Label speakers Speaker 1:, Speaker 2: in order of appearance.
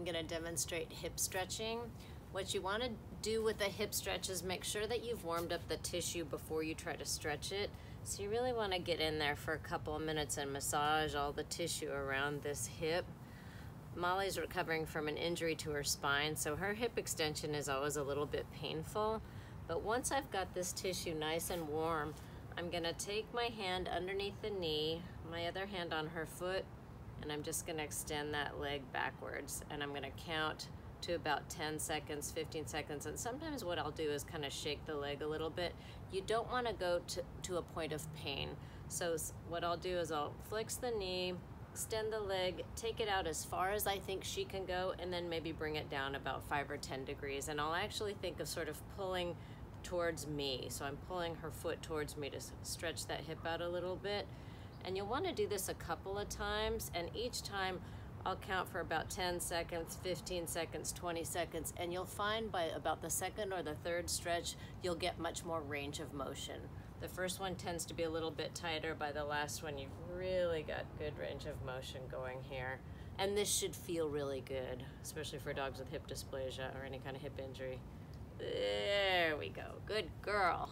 Speaker 1: I'm gonna demonstrate hip stretching. What you wanna do with a hip stretch is make sure that you've warmed up the tissue before you try to stretch it. So you really wanna get in there for a couple of minutes and massage all the tissue around this hip. Molly's recovering from an injury to her spine, so her hip extension is always a little bit painful. But once I've got this tissue nice and warm, I'm gonna take my hand underneath the knee, my other hand on her foot, and I'm just gonna extend that leg backwards. And I'm gonna count to about 10 seconds, 15 seconds. And sometimes what I'll do is kind of shake the leg a little bit. You don't wanna go to, to a point of pain. So what I'll do is I'll flex the knee, extend the leg, take it out as far as I think she can go, and then maybe bring it down about five or 10 degrees. And I'll actually think of sort of pulling towards me. So I'm pulling her foot towards me to stretch that hip out a little bit. And you'll wanna do this a couple of times, and each time I'll count for about 10 seconds, 15 seconds, 20 seconds, and you'll find by about the second or the third stretch, you'll get much more range of motion. The first one tends to be a little bit tighter. By the last one, you've really got good range of motion going here. And this should feel really good, especially for dogs with hip dysplasia or any kind of hip injury. There we go. Good girl.